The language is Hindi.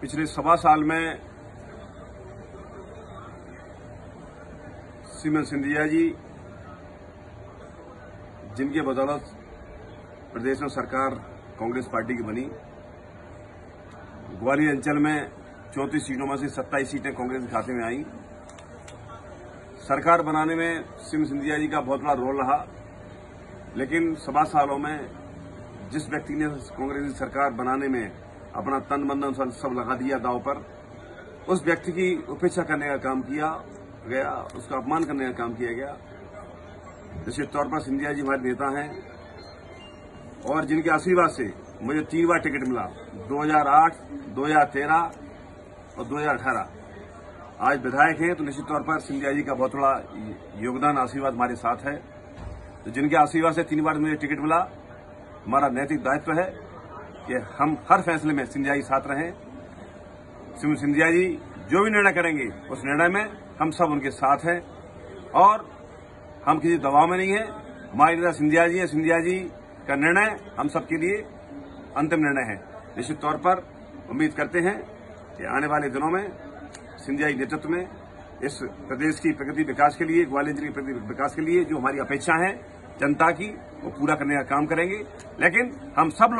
पिछले सवा साल में सीमन सिंधिया जी, जिनके बदौलत प्रदेश में सरकार कांग्रेस पार्टी की बनी, ग्वालियर अंचल में चौंतीस सीटों में से सत्ताईस सीटें कांग्रेस के खाते में आई। सरकार बनाने में सिम सिंधिया जी का बहुत बड़ा रोल रहा, लेकिन सवा सालों में जिस व्यक्ति ने कांग्रेस की सरकार बनाने में अपना तन मन धन सब लगा दिया दाव पर। उस व्यक्ति की उपेक्षा करने का काम किया गया उसका अपमान करने का काम किया गया। निश्चित तौर पर सिंधिया जी हमारे नेता हैं और जिनके आशीर्वाद से मुझे तीन बार टिकट मिला 2008, 2013 और 2018 आज विधायक हैं तो निश्चित तौर पर सिंधिया जी का बहुत बड़ा योगदान आशीर्वाद हमारे साथ है। तो जिनके आशीर्वाद से तीन बार मुझे टिकट मिला हमारा नैतिक दायित्व है। कि हम हर फैसले में सिंधिया जी साथ रहें। सिंधिया जी, जो भी निर्णय करेंगे, उस निर्णय में हम सब उनके साथ हैं। और हम किसी दबाव में नहीं है। हमारे नेता सिंधिया जी है। सिंधिया जी का निर्णय हम सबके लिए अंतिम निर्णय है। निश्चित तौर पर उम्मीद करते हैं कि आने वाले दिनों में सिंधिया नेतृत्व में इस प्रदेश की प्रगति विकास के लिए, ग्वालियर ज़िले की प्रगति विकास के लिए जो हमारी अपेक्षा है, जनता की, वो पूरा करने का काम करेंगे। लेकिन हम सब